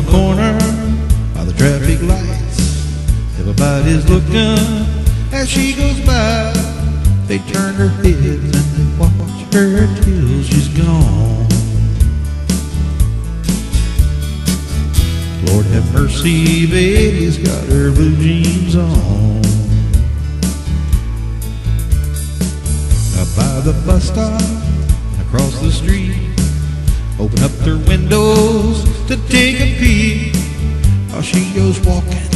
the corner by the traffic lights. Everybody's looking as she goes by. They turn her heads and they watch her till she's gone. Lord have mercy, baby's got her blue jeans on. Up by the bus stop, across the street, open up their windows to take a peek. While she goes walking,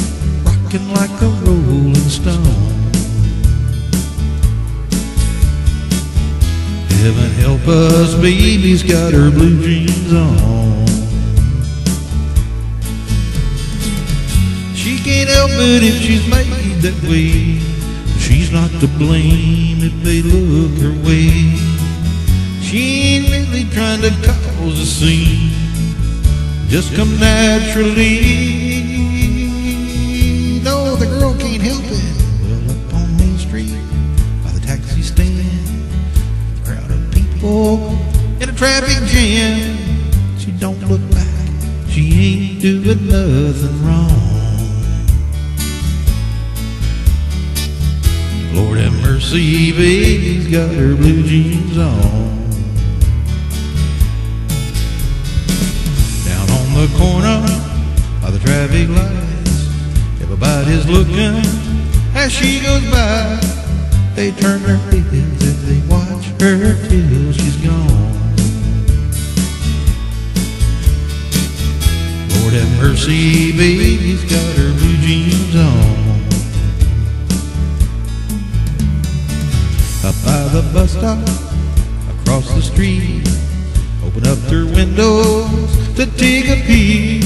rocking like a rolling stone. Heaven help us, baby's got her blue jeans on. She can't help it if she's made that way. She's not to blame if they look Just come naturally. No, the girl can't help it. Well, up on Main Street, by the taxi stand, a crowd of people in a traffic jam. She don't look back. She ain't doing nothing wrong. Lord have mercy, baby's got her blue jeans on. Traffic lights, everybody's looking as she goes by. They turn their heads and they watch her till she's gone. Lord have mercy, baby's got her blue jeans on. Up by the bus stop, across the street, open up their windows to take a peek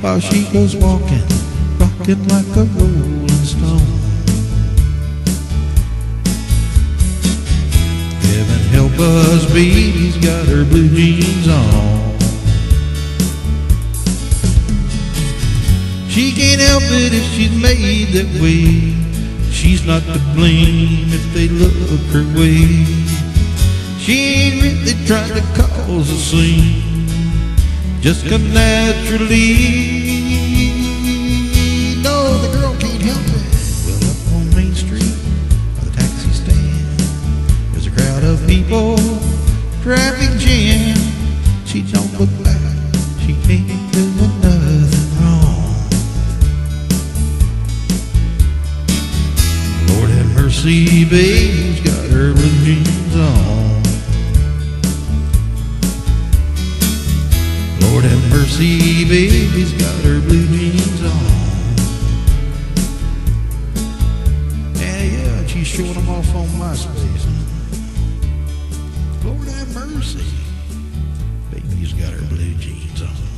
while she goes walking, rocking like a rolling stone. Heaven help us, baby's got her blue jeans on. She can't help it if she's made that way. She's not to blame if they look her way. She ain't really trying to cause a scene. Just come naturally. No, the girl can't help it. Well, up on Main Street, by the taxi stand, there's a crowd of people, traffic jam. She don't look back. She ain't doing nothing wrong. Lord have mercy, baby's got her blue jeans on. Mercy, baby's got her blue jeans on. Yeah, yeah, she's showing them off on MySpace. Lord have mercy, baby's got her blue jeans on.